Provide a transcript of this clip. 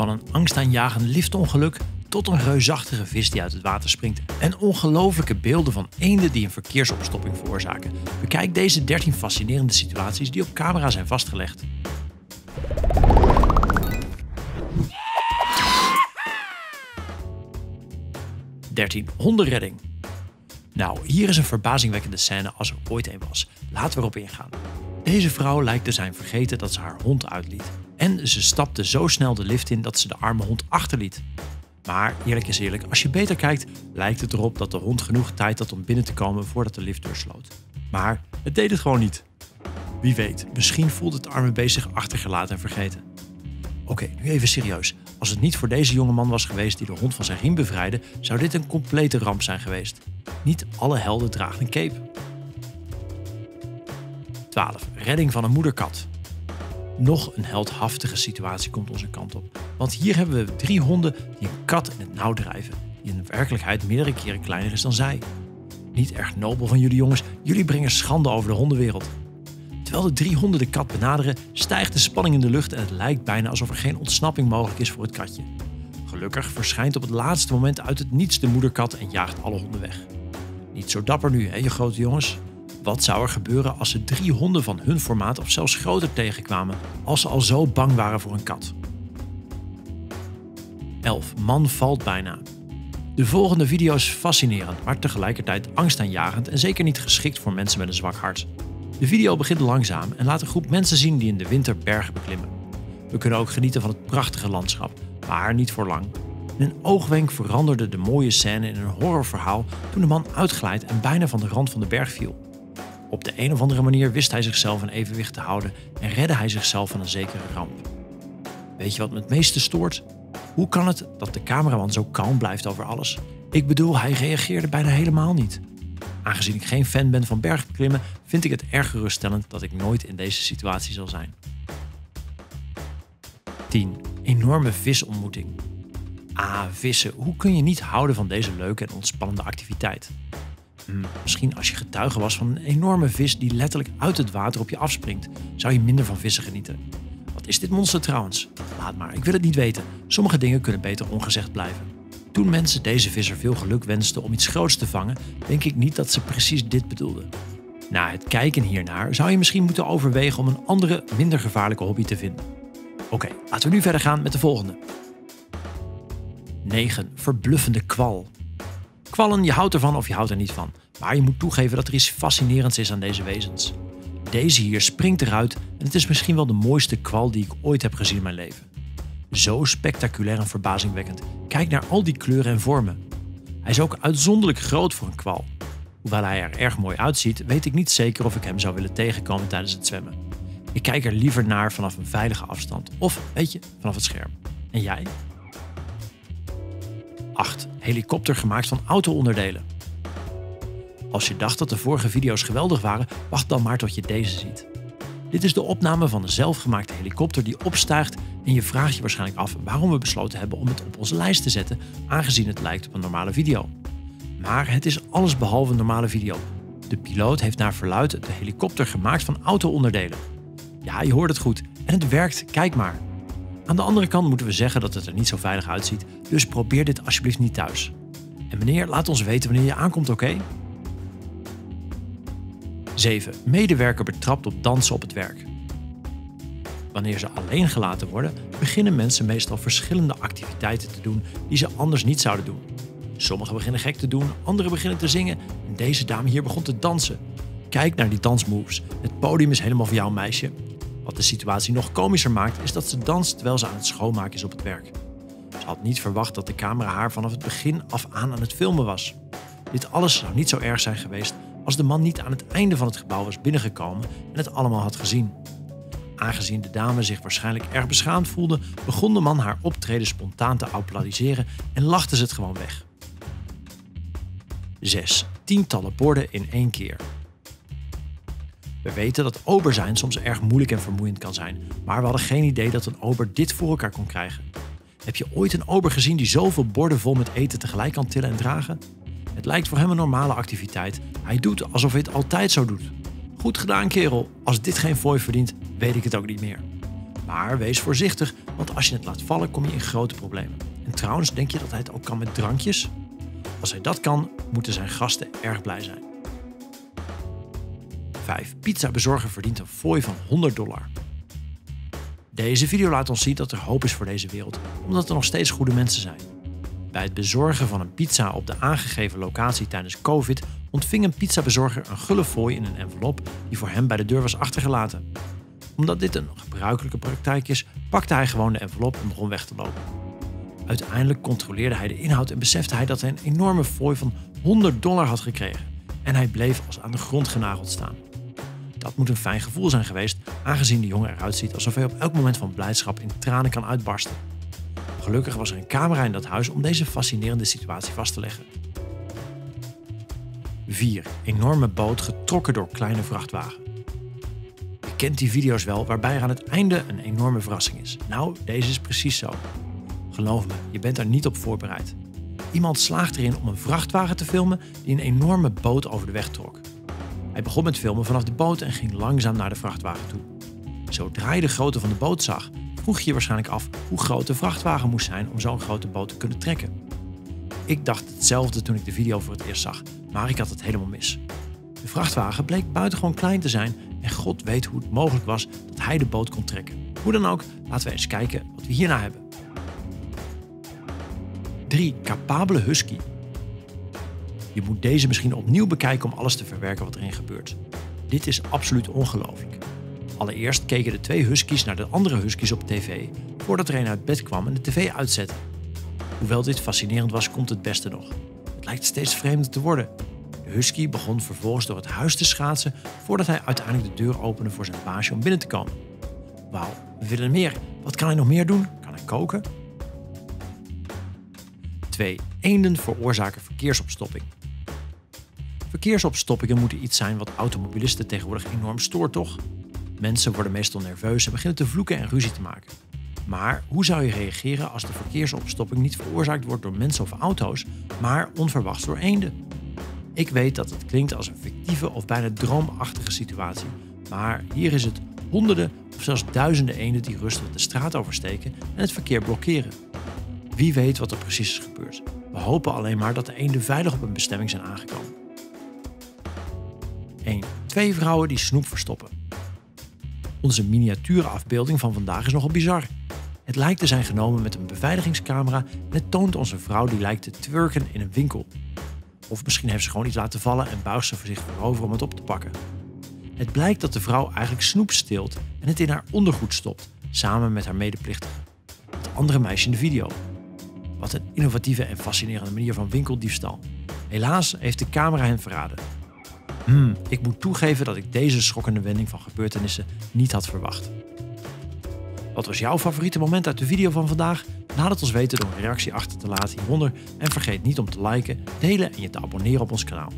Van een angstaanjagend liftongeluk tot een reusachtige vis die uit het water springt en ongelofelijke beelden van eenden die een verkeersopstopping veroorzaken. Bekijk deze 13 fascinerende situaties die op camera zijn vastgelegd. 13. Hondenredding. Nou, hier is een verbazingwekkende scène als er ooit een was. Laten we erop ingaan. Deze vrouw lijkt te zijn vergeten dat ze haar hond uitliet. En ze stapte zo snel de lift in dat ze de arme hond achterliet. Maar eerlijk is eerlijk, als je beter kijkt, lijkt het erop dat de hond genoeg tijd had om binnen te komen voordat de liftdeur sloot. Maar het deed het gewoon niet. Wie weet, misschien voelde het arme beest zich achtergelaten en vergeten. Oké, nu even serieus. Als het niet voor deze jonge man was geweest die de hond van zijn riem bevrijdde, zou dit een complete ramp zijn geweest. Niet alle helden dragen een cape. 12. Redding van een moederkat. Nog een heldhaftige situatie komt onze kant op. Want hier hebben we drie honden die een kat in het nauw drijven, die in werkelijkheid meerdere keren kleiner is dan zij. Niet erg nobel van jullie jongens, jullie brengen schande over de hondenwereld. Terwijl de drie honden de kat benaderen, stijgt de spanning in de lucht en het lijkt bijna alsof er geen ontsnapping mogelijk is voor het katje. Gelukkig verschijnt op het laatste moment uit het niets de moederkat en jaagt alle honden weg. Niet zo dapper nu, hè, je grote jongens? Wat zou er gebeuren als ze drie honden van hun formaat of zelfs groter tegenkwamen, als ze al zo bang waren voor een kat? 11. Man valt bijna. De volgende video is fascinerend, maar tegelijkertijd angstaanjagend en zeker niet geschikt voor mensen met een zwak hart. De video begint langzaam en laat een groep mensen zien die in de winter bergen beklimmen. We kunnen ook genieten van het prachtige landschap, maar niet voor lang. In een oogwenk veranderde de mooie scène in een horrorverhaal toen de man uitglijdt en bijna van de rand van de berg viel. Op de een of andere manier wist hij zichzelf in evenwicht te houden en redde hij zichzelf van een zekere ramp. Weet je wat me het meeste stoort? Hoe kan het dat de cameraman zo kalm blijft over alles? Ik bedoel, hij reageerde bijna helemaal niet. Aangezien ik geen fan ben van bergklimmen, vind ik het erg geruststellend dat ik nooit in deze situatie zal zijn. 10. Enorme visontmoeting. Ah, vissen. Hoe kun je niet houden van deze leuke en ontspannende activiteit? Hm, misschien als je getuige was van een enorme vis die letterlijk uit het water op je afspringt, zou je minder van vissen genieten. Wat is dit monster trouwens? Laat maar, ik wil het niet weten. Sommige dingen kunnen beter ongezegd blijven. Toen mensen deze visser veel geluk wensten om iets groots te vangen, denk ik niet dat ze precies dit bedoelden. Na het kijken hiernaar zou je misschien moeten overwegen om een andere, minder gevaarlijke hobby te vinden. Oké, laten we nu verder gaan met de volgende. 9. Verbluffende kwal. Kwallen, je houdt ervan of je houdt er niet van. Maar je moet toegeven dat er iets fascinerends is aan deze wezens. Deze hier springt eruit en het is misschien wel de mooiste kwal die ik ooit heb gezien in mijn leven. Zo spectaculair en verbazingwekkend. Kijk naar al die kleuren en vormen. Hij is ook uitzonderlijk groot voor een kwal. Hoewel hij er erg mooi uitziet, weet ik niet zeker of ik hem zou willen tegenkomen tijdens het zwemmen. Ik kijk er liever naar vanaf een veilige afstand of, weet je, vanaf het scherm. En jij? 8. Helikopter gemaakt van auto-onderdelen. Als je dacht dat de vorige video's geweldig waren, wacht dan maar tot je deze ziet. Dit is de opname van een zelfgemaakte helikopter die opstijgt en je vraagt je waarschijnlijk af waarom we besloten hebben om het op onze lijst te zetten, aangezien het lijkt op een normale video. Maar het is alles behalve een normale video. De piloot heeft naar verluid de helikopter gemaakt van auto-onderdelen. Ja, je hoort het goed. En het werkt, kijk maar. Aan de andere kant moeten we zeggen dat het er niet zo veilig uitziet, dus probeer dit alsjeblieft niet thuis. En meneer, laat ons weten wanneer je aankomt, oké? 7. Medewerker betrapt op dansen op het werk. Wanneer ze alleen gelaten worden, beginnen mensen meestal verschillende activiteiten te doen die ze anders niet zouden doen. Sommigen beginnen gek te doen, anderen beginnen te zingen en deze dame hier begon te dansen. Kijk naar die dansmoves. Het podium is helemaal voor jou, meisje. Wat de situatie nog komischer maakt, is dat ze danst terwijl ze aan het schoonmaken is op het werk. Ze had niet verwacht dat de camera haar vanaf het begin af aan aan het filmen was. Dit alles zou niet zo erg zijn geweest als de man niet aan het einde van het gebouw was binnengekomen en het allemaal had gezien. Aangezien de dame zich waarschijnlijk erg beschaamd voelde, begon de man haar optreden spontaan te applaudisseren en lachte ze het gewoon weg. 6. Tientallen borden in één keer. We weten dat ober zijn soms erg moeilijk en vermoeiend kan zijn, maar we hadden geen idee dat een ober dit voor elkaar kon krijgen. Heb je ooit een ober gezien die zoveel borden vol met eten tegelijk kan tillen en dragen? Het lijkt voor hem een normale activiteit. Hij doet alsof hij het altijd zo doet. Goed gedaan, kerel. Als dit geen fooi verdient, weet ik het ook niet meer. Maar wees voorzichtig, Want als je het laat vallen, kom je in grote problemen. En trouwens, denk je dat hij het ook kan met drankjes? Als hij dat kan, moeten zijn gasten erg blij zijn. 5. Pizza bezorger verdient een fooi van 100 dollar. Deze video laat ons zien dat er hoop is voor deze wereld, omdat er nog steeds goede mensen zijn. Bij het bezorgen van een pizza op de aangegeven locatie tijdens COVID ontving een pizzabezorger een gulle fooi in een envelop die voor hem bij de deur was achtergelaten. Omdat dit een gebruikelijke praktijk is, pakte hij gewoon de envelop en begon weg te lopen. Uiteindelijk controleerde hij de inhoud en besefte hij dat hij een enorme fooi van 100 dollar had gekregen. En hij bleef als aan de grond genageld staan. Dat moet een fijn gevoel zijn geweest, aangezien de jongen eruit ziet alsof hij op elk moment van blijdschap in tranen kan uitbarsten. Gelukkig was er een camera in dat huis om deze fascinerende situatie vast te leggen. 4. Enorme boot getrokken door kleine vrachtwagen. Je kent die video's wel waarbij er aan het einde een enorme verrassing is. Nou, deze is precies zo. Geloof me, je bent er niet op voorbereid. Iemand slaagt erin om een vrachtwagen te filmen die een enorme boot over de weg trok. Hij begon met filmen vanaf de boot en ging langzaam naar de vrachtwagen toe. Zodra je de grootte van de boot zag, vroeg je je waarschijnlijk af hoe groot de vrachtwagen moest zijn om zo'n grote boot te kunnen trekken. Ik dacht hetzelfde toen ik de video voor het eerst zag, maar ik had het helemaal mis. De vrachtwagen bleek buitengewoon klein te zijn en God weet hoe het mogelijk was dat hij de boot kon trekken. Hoe dan ook, laten we eens kijken wat we hierna hebben. 3. Capabele husky. Je moet deze misschien opnieuw bekijken om alles te verwerken wat erin gebeurt. Dit is absoluut ongelooflijk. Allereerst keken de twee huskies naar de andere huskies op tv voordat er een uit bed kwam en de tv uitzette. Hoewel dit fascinerend was, komt het beste nog. Het lijkt steeds vreemder te worden. De husky begon vervolgens door het huis te schaatsen voordat hij uiteindelijk de deur opende voor zijn baasje om binnen te komen. Wauw, we willen meer. Wat kan hij nog meer doen? Kan hij koken? 2. Eenden veroorzaken verkeersopstopping. Verkeersopstoppingen moeten iets zijn wat automobilisten tegenwoordig enorm stoort, toch? Mensen worden meestal nerveus en beginnen te vloeken en ruzie te maken. Maar hoe zou je reageren als de verkeersopstopping niet veroorzaakt wordt door mensen of auto's, maar onverwachts door eenden? Ik weet dat het klinkt als een fictieve of bijna droomachtige situatie, maar hier is het honderden of zelfs duizenden eenden die rustig de straat oversteken en het verkeer blokkeren. Wie weet wat er precies is gebeurd. We hopen alleen maar dat de eenden veilig op hun bestemming zijn aangekomen. 1. Twee vrouwen die snoep verstoppen. Onze miniatuurafbeelding van vandaag is nogal bizar. Het lijkt te zijn genomen met een beveiligingscamera en het toont onze vrouw die lijkt te twerken in een winkel. Of misschien heeft ze gewoon iets laten vallen en buigt ze voor zich voorover om het op te pakken. Het blijkt dat de vrouw eigenlijk snoep steelt en het in haar ondergoed stopt, samen met haar medeplichtige. Het andere meisje in de video. Wat een innovatieve en fascinerende manier van winkeldiefstal. Helaas heeft de camera hen verraden. Hmm, ik moet toegeven dat ik deze schokkende wending van gebeurtenissen niet had verwacht. Wat was jouw favoriete moment uit de video van vandaag? Laat het ons weten door een reactie achter te laten hieronder en vergeet niet om te liken, delen en je te abonneren op ons kanaal.